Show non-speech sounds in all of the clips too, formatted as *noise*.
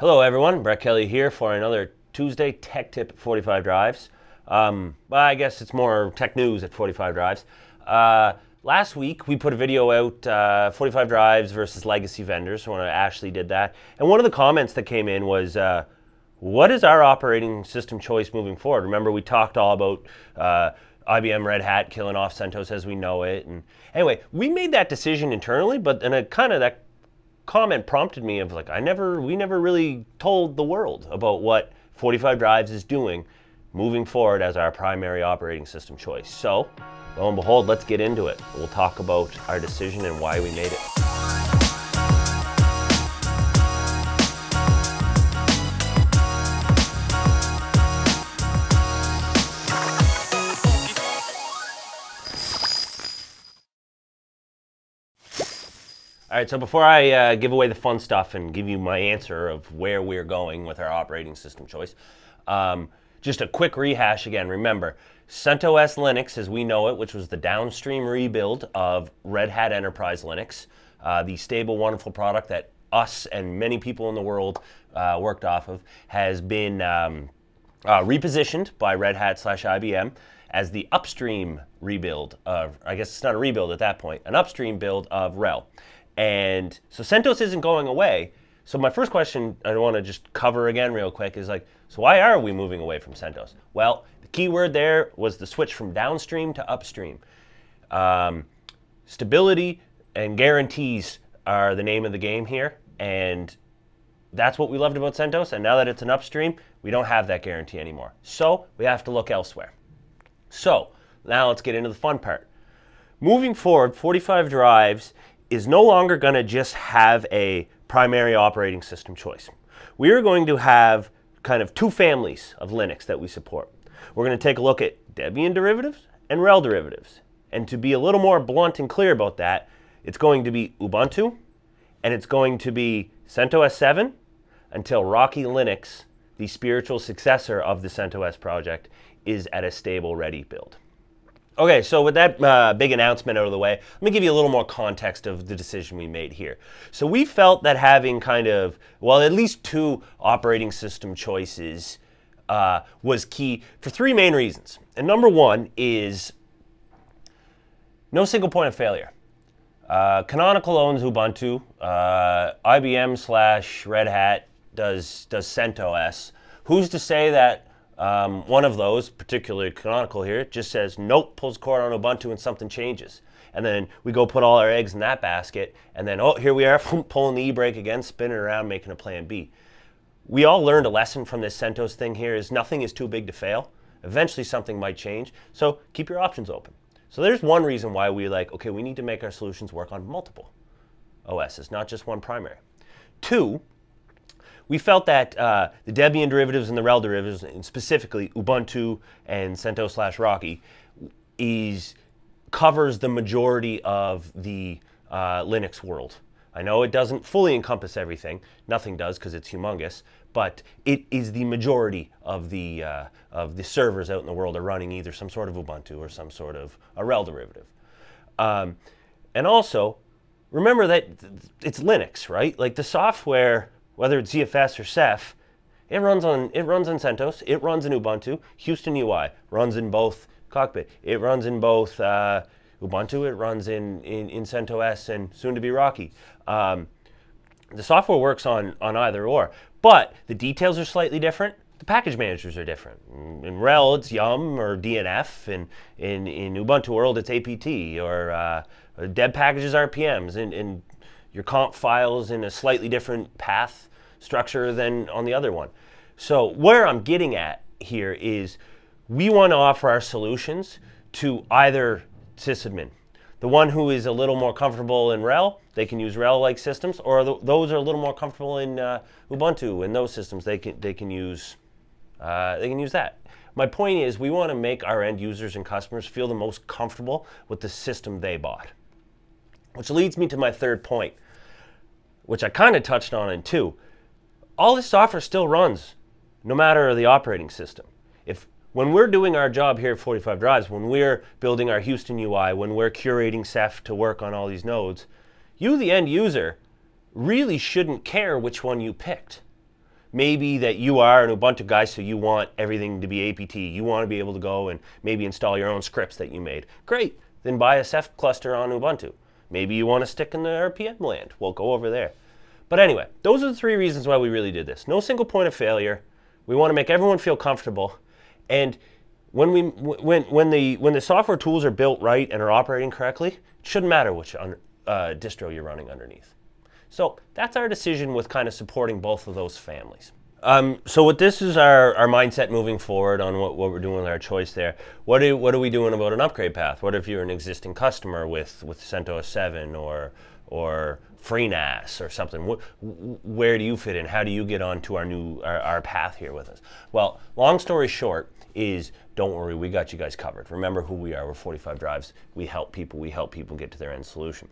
Hello, everyone. Brett Kelly here for another Tuesday Tech Tip 45 Drives. Um, well, I guess it's more tech news at 45 Drives. Uh, last week, we put a video out uh, 45 Drives versus legacy vendors when Ashley did that. And one of the comments that came in was, uh, What is our operating system choice moving forward? Remember, we talked all about. Uh, IBM Red Hat killing off CentOS as we know it. And anyway, we made that decision internally, but then it kind of that comment prompted me of like I never we never really told the world about what 45 Drives is doing moving forward as our primary operating system choice. So, lo and behold, let's get into it. We'll talk about our decision and why we made it. All right, so before I uh, give away the fun stuff and give you my answer of where we're going with our operating system choice, um, just a quick rehash again. Remember, CentOS Linux, as we know it, which was the downstream rebuild of Red Hat Enterprise Linux, uh, the stable, wonderful product that us and many people in the world uh, worked off of, has been um, uh, repositioned by Red Hat slash IBM as the upstream rebuild of, I guess it's not a rebuild at that point, an upstream build of RHEL. And so CentOS isn't going away. So my first question I want to just cover again real quick is like, so why are we moving away from CentOS? Well, the key word there was the switch from downstream to upstream. Um, stability and guarantees are the name of the game here, and that's what we loved about CentOS. And now that it's an upstream, we don't have that guarantee anymore. So we have to look elsewhere. So now let's get into the fun part. Moving forward, 45 drives is no longer going to just have a primary operating system choice. We are going to have kind of two families of Linux that we support. We're going to take a look at Debian derivatives and RHEL derivatives. And to be a little more blunt and clear about that, it's going to be Ubuntu and it's going to be CentOS 7 until Rocky Linux, the spiritual successor of the CentOS project, is at a stable ready build. Okay, so with that uh, big announcement out of the way, let me give you a little more context of the decision we made here. So we felt that having kind of, well, at least two operating system choices uh, was key for three main reasons. And number one is no single point of failure. Uh, Canonical owns Ubuntu. Uh, IBM slash Red Hat does does CentOS. Who's to say that um, one of those, particularly canonical here, just says nope, pulls cord on Ubuntu and something changes. And then we go put all our eggs in that basket, and then oh, here we are *laughs* pulling the e-brake again, spinning around, making a plan B. We all learned a lesson from this CentOS thing here is nothing is too big to fail. Eventually something might change, so keep your options open. So there's one reason why we like, okay, we need to make our solutions work on multiple OSs, not just one primary. Two, we felt that uh, the Debian derivatives and the RHEL derivatives, and specifically Ubuntu and CentOS slash Rocky, is covers the majority of the uh, Linux world. I know it doesn't fully encompass everything. Nothing does because it's humongous, but it is the majority of the uh, of the servers out in the world are running either some sort of Ubuntu or some sort of a RHEL derivative. Um, and also, remember that it's Linux, right? Like the software whether it's ZFS or Ceph, it runs on it runs on CentOS, it runs in Ubuntu. Houston UI runs in both Cockpit. It runs in both uh, Ubuntu. It runs in, in in CentOS and soon to be Rocky. Um, the software works on on either or, but the details are slightly different. The package managers are different. In RHEL, it's Yum or DNF. and in, in Ubuntu world, it's APT or uh, deb packages RPMs. And your comp files in a slightly different path structure than on the other one. So where I'm getting at here is we want to offer our solutions to either sysadmin. The one who is a little more comfortable in RHEL, they can use RHEL-like systems, or the, those are a little more comfortable in uh, Ubuntu and those systems, they can they can use uh, they can use that. My point is, we want to make our end users and customers feel the most comfortable with the system they bought. Which leads me to my third point which I kind of touched on in two, all this software still runs no matter the operating system. If when we're doing our job here at 45 Drives, when we're building our Houston UI, when we're curating Ceph to work on all these nodes, you, the end user, really shouldn't care which one you picked. maybe that you are an Ubuntu guy, so you want everything to be APT. You want to be able to go and maybe install your own scripts that you made. Great, then buy a Ceph cluster on Ubuntu. Maybe you want to stick in the RPM land. We'll go over there. But anyway, those are the three reasons why we really did this. No single point of failure. We want to make everyone feel comfortable. And when, we, when, when, the, when the software tools are built right and are operating correctly, it shouldn't matter which uh, distro you're running underneath. So that's our decision with kind of supporting both of those families. Um, so what this is our, our mindset moving forward on what, what we're doing with our choice there. What, do, what are we doing about an upgrade path? What if you're an existing customer with, with CentOS 7 or, or FreeNAS or something? where do you fit in? How do you get onto our new our, our path here with us? Well, long story short is don't worry, we got you guys covered. Remember who we are. We're 45 Drives. We help people. We help people get to their end solution.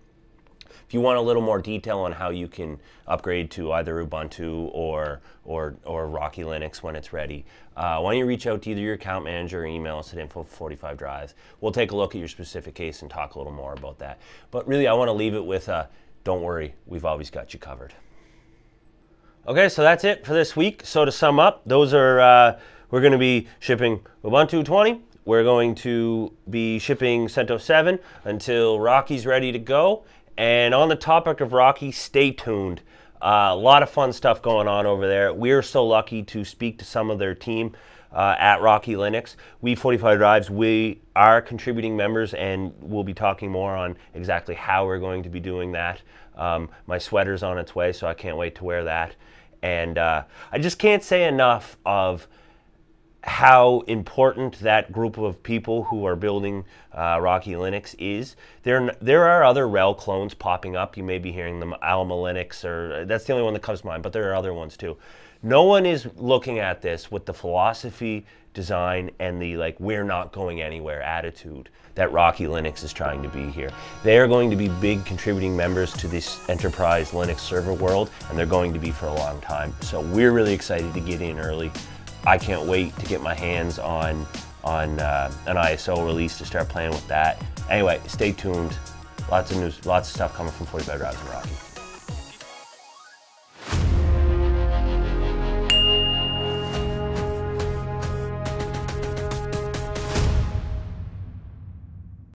If you want a little more detail on how you can upgrade to either Ubuntu or or, or Rocky Linux when it's ready, uh, why don't you reach out to either your account manager or email us at info 45 drives. We'll take a look at your specific case and talk a little more about that. But really, I want to leave it with uh, don't worry, we've always got you covered. Okay, so that's it for this week. So to sum up, those are uh, we're going to be shipping Ubuntu 20. We're going to be shipping CentOS 7 until Rocky's ready to go. And on the topic of Rocky, stay tuned. Uh, a lot of fun stuff going on over there. We're so lucky to speak to some of their team uh, at Rocky Linux. We 45 Drives, we are contributing members and we'll be talking more on exactly how we're going to be doing that. Um, my sweater's on its way, so I can't wait to wear that. And uh, I just can't say enough of how important that group of people who are building uh, Rocky Linux is. There, there are other RHEL clones popping up. You may be hearing them, Alma Linux, or that's the only one that comes to mind, but there are other ones too. No one is looking at this with the philosophy, design, and the like, we're not going anywhere attitude that Rocky Linux is trying to be here. They are going to be big contributing members to this enterprise Linux server world, and they're going to be for a long time. So we're really excited to get in early. I can't wait to get my hands on on uh, an ISO release to start playing with that. Anyway, stay tuned. Lots of news, lots of stuff coming from 45 Drives and Rocky.